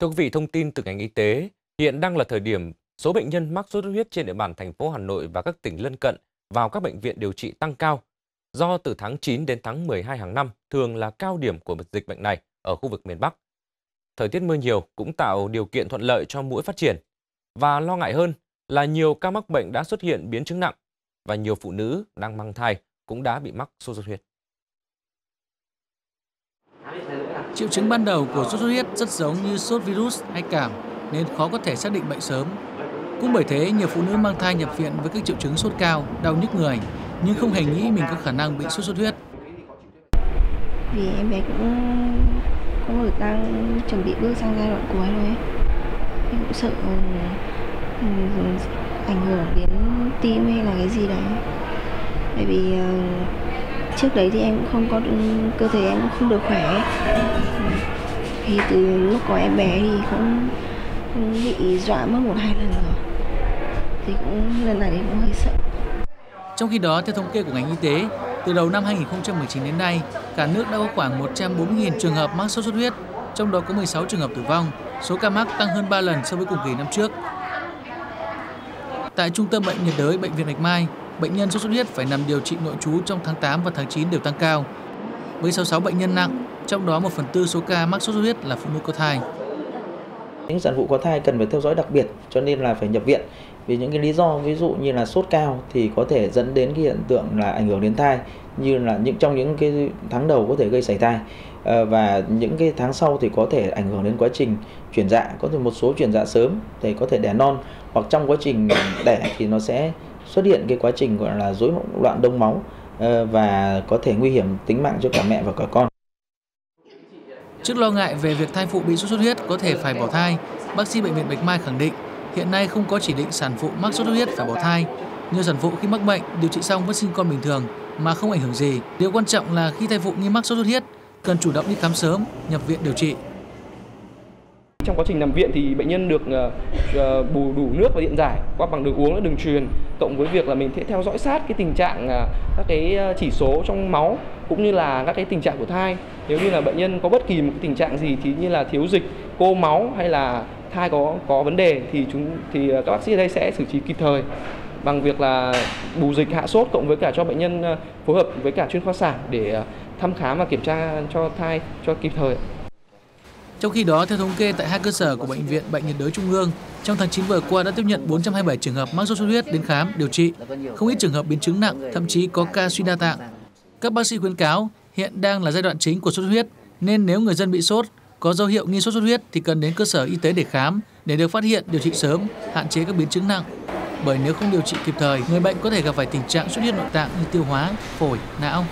Thưa quý vị, thông tin từ ngành y tế, hiện đang là thời điểm số bệnh nhân mắc sốt xuất huyết trên địa bàn thành phố Hà Nội và các tỉnh lân cận vào các bệnh viện điều trị tăng cao. Do từ tháng 9 đến tháng 12 hàng năm thường là cao điểm của dịch bệnh này ở khu vực miền Bắc. Thời tiết mưa nhiều cũng tạo điều kiện thuận lợi cho mũi phát triển. Và lo ngại hơn là nhiều ca mắc bệnh đã xuất hiện biến chứng nặng và nhiều phụ nữ đang mang thai cũng đã bị mắc sốt xuất huyết. Triệu chứng ban đầu của sốt xuất huyết rất giống như sốt virus hay cảm nên khó có thể xác định bệnh sớm. Cũng bởi thế, nhiều phụ nữ mang thai nhập viện với các triệu chứng sốt cao, đau nhức người nhưng không hề nghĩ mình có khả năng bị sốt xuất huyết. Vì em bé cũng cũng được đang chuẩn bị bước sang giai đoạn cuối rồi Em cũng sợ ừ, ảnh hưởng đến tim hay là cái gì đấy. Bởi vì ờ, trước đấy thì em cũng không có cơ thể em cũng không được khỏe. Thì từ lúc có em bé thì cũng bị dọa mất một hai lần rồi. Thì cũng lần này thì cũng hơi sợ. Trong khi đó, theo thống kê của ngành y tế, từ đầu năm 2019 đến nay, cả nước đã có khoảng 140.000 trường hợp mắc sốt xuất huyết, trong đó có 16 trường hợp tử vong, số ca mắc tăng hơn 3 lần so với cùng kỳ năm trước. Tại Trung tâm Bệnh nhiệt đới Bệnh viện Bạch Mai, bệnh nhân sốt xuất huyết phải nằm điều trị nội trú trong tháng 8 và tháng 9 đều tăng cao. Với 66 bệnh nhân nặng, trong đó 1 phần tư số ca mắc sốt xuất huyết là phụ nữ có thai. Những sản phụ có thai cần phải theo dõi đặc biệt cho nên là phải nhập viện vì những cái lý do ví dụ như là sốt cao thì có thể dẫn đến cái hiện tượng là ảnh hưởng đến thai như là những trong những cái tháng đầu có thể gây sảy thai ờ, và những cái tháng sau thì có thể ảnh hưởng đến quá trình chuyển dạ có thể một số chuyển dạ sớm thì có thể đẻ non hoặc trong quá trình đẻ thì nó sẽ xuất hiện cái quá trình gọi là rối loạn đông máu ờ, và có thể nguy hiểm tính mạng cho cả mẹ và cả con. Trước lo ngại về việc thai phụ bị sốt xuất huyết có thể phải bỏ thai, bác sĩ bệnh viện Bạch Mai khẳng định hiện nay không có chỉ định sản phụ mắc sốt xuất huyết phải bỏ thai. Nhiều sản phụ khi mắc bệnh điều trị xong vẫn sinh con bình thường mà không ảnh hưởng gì. Điều quan trọng là khi thai phụ nghi mắc sốt xuất huyết cần chủ động đi khám sớm, nhập viện điều trị. Trong quá trình nằm viện thì bệnh nhân được uh, bù đủ nước và điện giải qua bằng đường uống và đường truyền cộng với việc là mình sẽ theo dõi sát cái tình trạng à, các cái à, chỉ số trong máu cũng như là các cái tình trạng của thai. Nếu như là bệnh nhân có bất kỳ một tình trạng gì thì như là thiếu dịch, cô máu hay là thai có có vấn đề thì chúng thì à, các bác sĩ ở đây sẽ xử trí kịp thời bằng việc là bù dịch hạ sốt cộng với cả cho bệnh nhân phối hợp với cả chuyên khoa sản để thăm khám và kiểm tra cho thai cho kịp thời. Trong khi đó, theo thống kê tại hai cơ sở của Bệnh viện Bệnh nhiệt đới Trung ương, trong tháng 9 vừa qua đã tiếp nhận 427 trường hợp mắc sốt xuất huyết đến khám, điều trị, không ít trường hợp biến chứng nặng, thậm chí có ca suy đa tạng. Các bác sĩ khuyến cáo hiện đang là giai đoạn chính của sốt xuất huyết, nên nếu người dân bị sốt, có dấu hiệu nghi sốt xuất huyết thì cần đến cơ sở y tế để khám, để được phát hiện, điều trị sớm, hạn chế các biến chứng nặng. Bởi nếu không điều trị kịp thời, người bệnh có thể gặp phải tình trạng xuất huyết nội tạng như tiêu hóa, phổi, não,